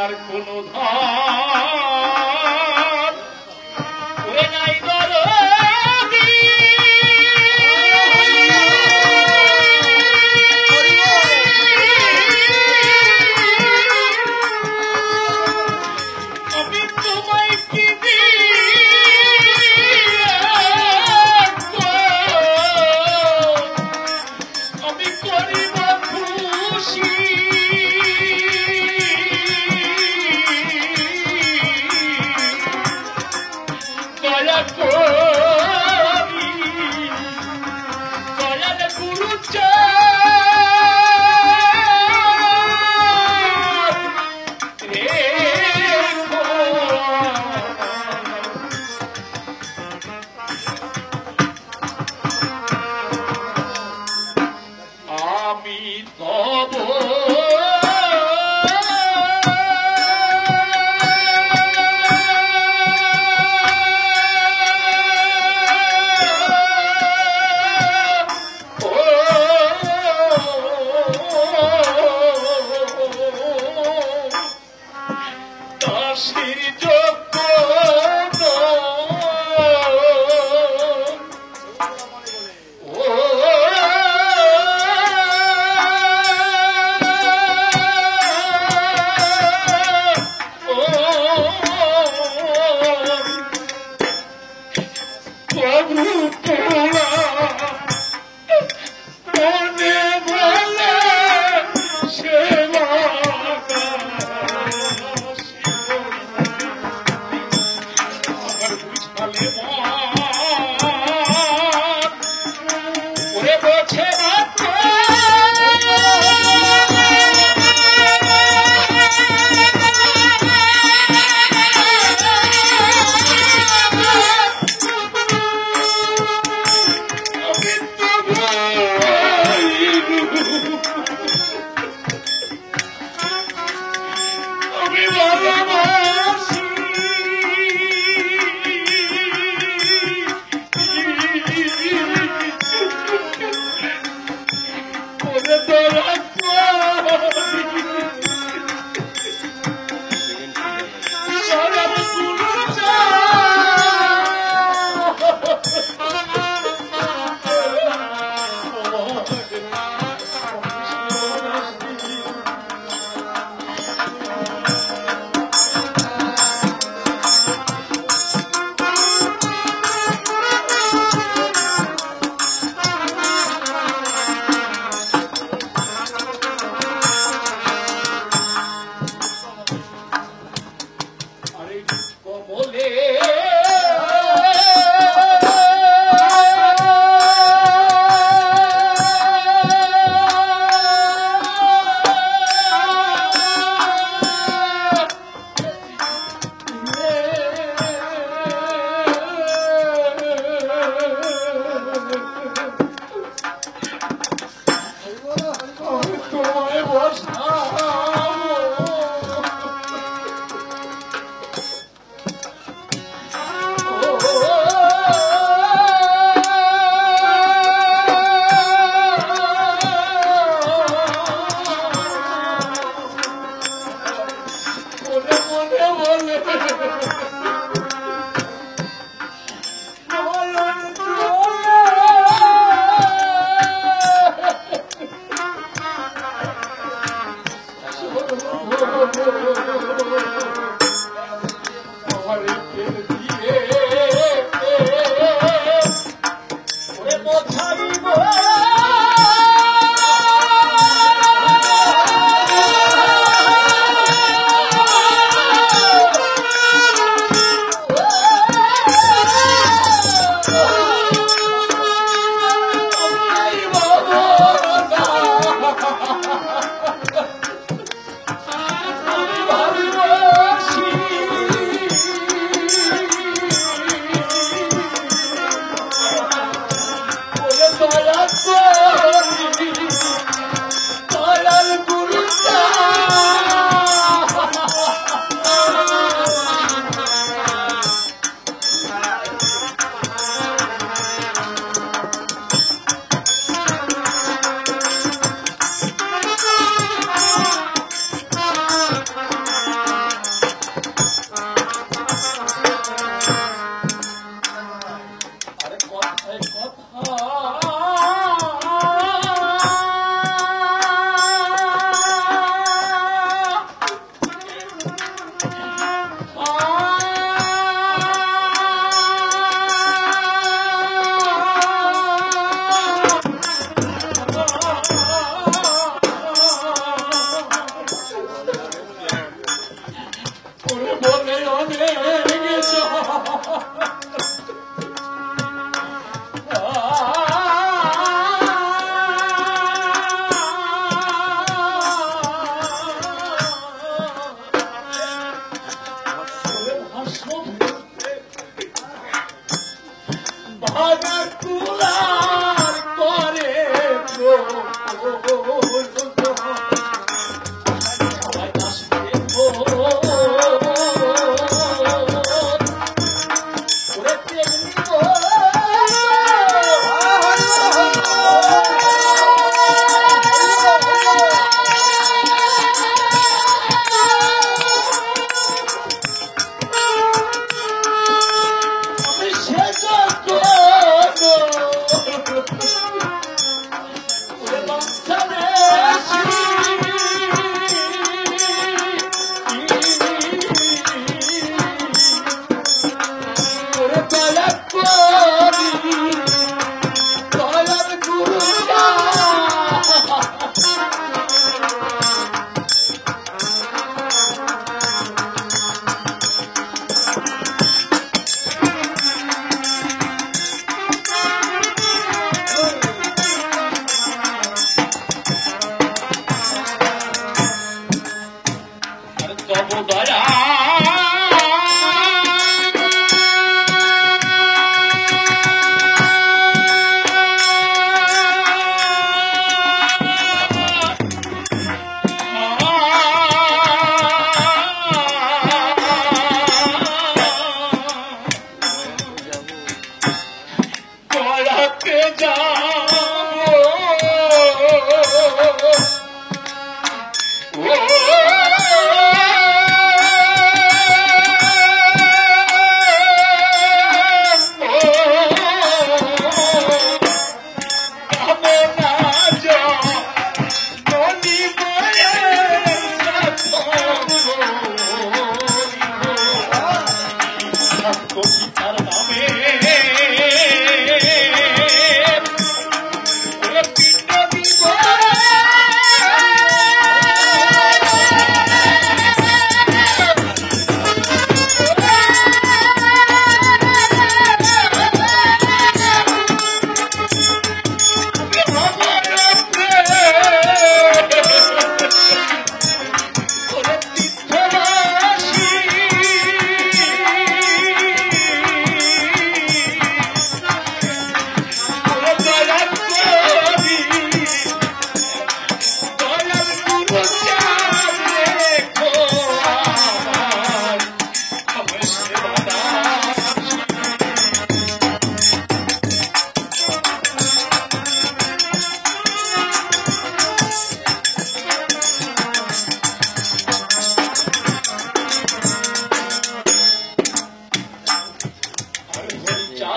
আর কোনো ধার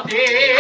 Deus.